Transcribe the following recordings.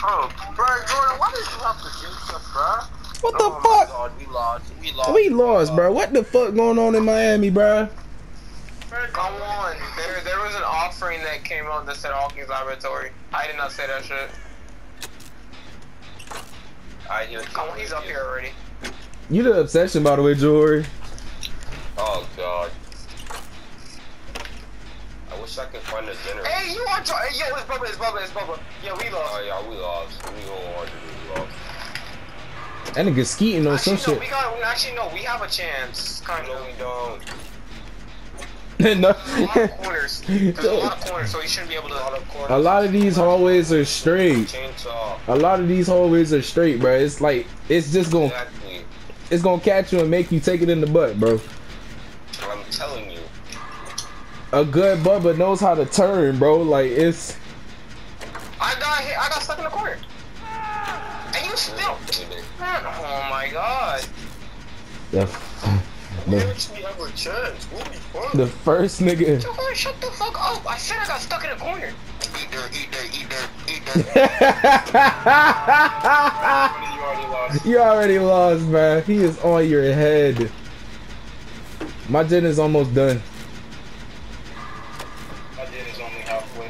Bro, bro, Jordan, why did you have to jinx us, bro? What the oh my fuck? God, we lost. We lost. We lost, bro. What the fuck going on in Miami, bro? Come on. There, there was an offering that came out that said Hawkins Laboratory. I did not say that shit. I hear Come on, he's up here already. You the obsession, by the way, Jory. Oh god. I wish I could find a generator. Hey, you want to? Hey, yo, it's Bubba, it's Bubba, it's Bubba. Yeah, we lost. Oh yeah, we lost. We go on, we lost. That nigga skeeting on some Actually, no, shit. we got. we- Actually, no, we have a chance. Kind No, of. we don't. no. A lot of corners. There's a lot of corners, so you shouldn't be able to. A lot of these hallways are straight. Chainsaw. A lot of these hallways are straight, bro. It's like it's just gonna Exactly. it's gonna catch you and make you take it in the butt, bro. I'm telling you. A good Bubba knows how to turn, bro. Like it's I got hit. I got stuck in the corner. And you still. Man, oh my god. the We the, actually have a chance. We'll be fine. the first nigga. Shut the fuck up. I said I got stuck in a corner. Eat dirt, eat dirt, eat dirt, eat dirt. you already lost. you already lost, man. He is on your head. My gen is almost done. My din is only halfway.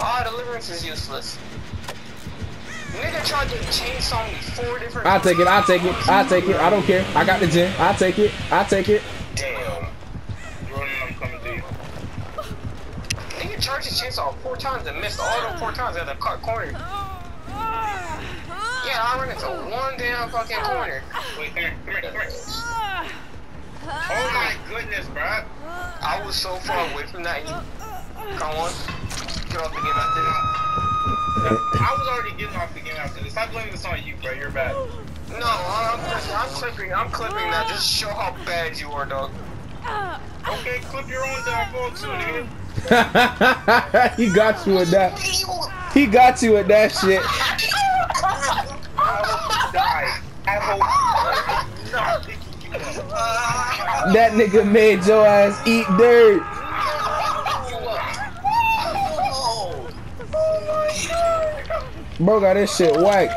Ah, deliverance is useless. Nigga tried to chainsaw me four different I'll take it, I'll take it, I'll take it. I don't care. I got the gen. I'll take it. I'll take it. Damn. Jordan, I'm coming to you. Nigga charged his chainsaw four times and missed all them four times at the corner. Yeah, I ran into one damn fucking corner. Wait, come here, come here, come here. Oh my goodness, bro. I was so far away from that. Come on. Get off the game after this. Eh. I was already getting off the game after this. Stop blaming this on you, bro. You're bad. No, I'm, I'm clipping. I'm clipping that. Just show how bad you are, dog. Okay, clip your own downfall too, nigga. he got you with that. He got you with that shit. I hope you die. I hope I'm not picking you up. That nigga made your ass eat dirt. Bro got this shit whack.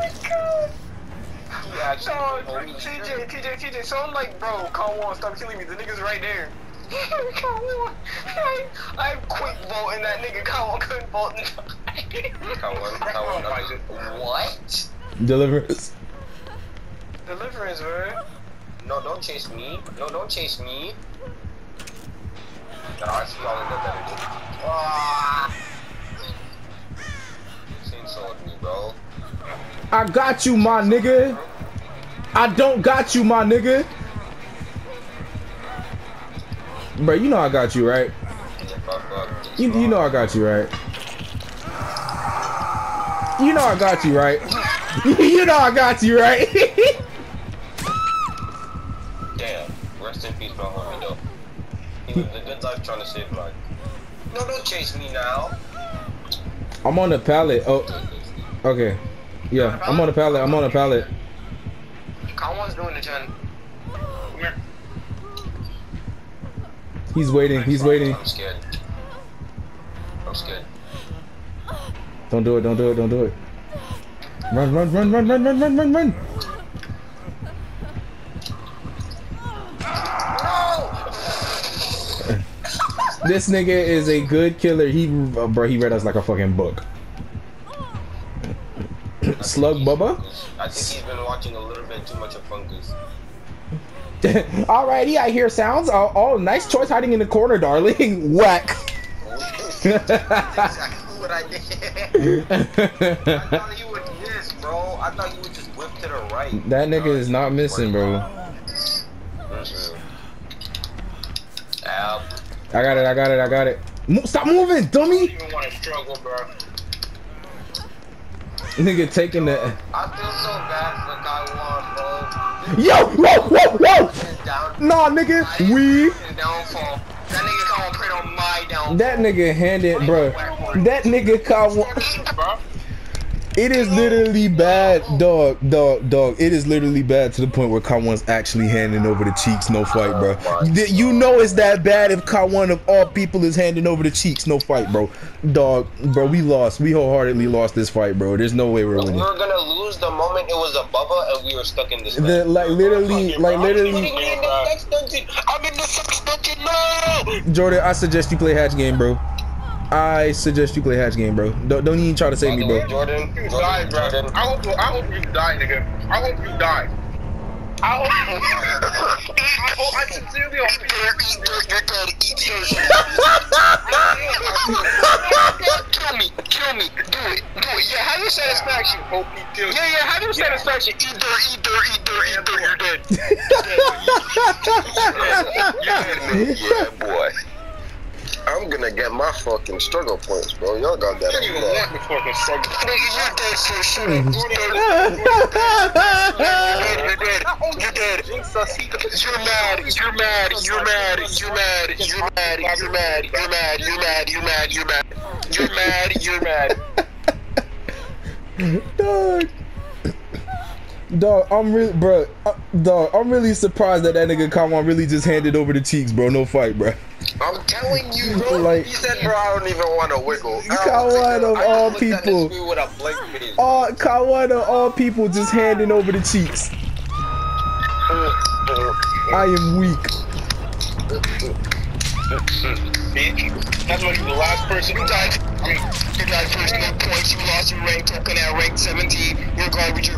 Oh, TJ, TJ, TJ. So I'm like, bro, come on, stop killing me. The nigga's right there. come on. I, I quit voting that nigga. Come on, couldn't vote. Come on, come on. What? Deliverance. Deliverance, man. No, don't chase me. No, don't chase me. No, I see all of that better Ah. I got you, my nigga. I don't got you, my nigga. Bro, you know I got you, right? Yeah, fuck, fuck. You, you know I got you, right? You know I got you, right? you know I got you, right? Damn. Rest in peace, my homie, though. He lived a good life trying to save life. No, don't chase me now. I'm on the pallet. Oh, okay. Yeah, I'm on the pallet. I'm on the pallet. Kawan's doing the gen. Come here. He's waiting. He's waiting. I'm scared. I'm scared. Don't do it. Don't do it. Don't do it. Run, run, run, run, run, run, run, run, run. This nigga is a good killer. He, uh, bro, he read us like a fucking book. Slug Bubba. I think he's been watching a little bit too much of Fungoose. Alrighty, I hear sounds. Oh, oh, nice choice hiding in the corner, darling. Whack. Oh, exactly what I did. I thought you would miss, bro. I thought you would just whip to the right. that nigga is not missing, bro. I got it. I got it. I got it. Stop moving, I dummy. don't even want to struggle, bro. Nigga taking the. I feel so bad for Guy One, bro. Yo, whoa, whoa, whoa! Nah, nigga, we. That nigga handed, bro. That nigga Kaiwan. It is literally bad, dog, dog, dog. It is literally bad to the point where K1's actually handing over the cheeks, no fight, bro. My Th- You know it's that bad if K1 of all people is handing over the cheeks, no fight, bro. Dog, bro, we lost. We wholeheartedly lost this fight, bro. There's no way we're winning. We winning. were gonna lose the moment it was a us and we were stuck in this. The, like literally, like I'm literally, in the next dungeon. I'm in the next dungeon now. Jordan. I suggest you play hatch game, bro. I suggest you play hatch game, bro. Don't, don't even try to save me, bro. Jordan, You Jordan, died, bro. Jordan. I hope, I hope you die, nigga. I hope you die. I hope. I hope. I sincerely hope you You're dead. Eat your shit. Kill me. Kill me. Do it. Do it. Yeah, have your satisfaction. hope he kills Yeah, yeah, have your satisfaction. Eat dirt, eat dirt, eat dirt, eat dirt. You're dead. you. Yeah, boy. I'm gonna get my fucking struggle points, bro. Y'all got that. You don't even want the fucking struggle. Nigga, you're dead, so shut up. You're dead. You're dead. You're dead. You're mad. You're mad. You're mad. You're mad. You're mad. You're mad. You're mad. You're mad. You're mad. You're mad. You're mad. You're mad. dog. Dog, I'm really, bro. Uh, dog, I'm really surprised that that nigga K1 really just handed over the cheeks, bro. No fight, bro. I'm telling you, bro. Like- he said, bro, I don't even want to wiggle. One of I all people. this dude With a blank face. All K1 of all people just handing over the cheeks. I am weak. That's why you the last person who died. You died first, no points. You lost your rank, token at rank 17. You're garbage.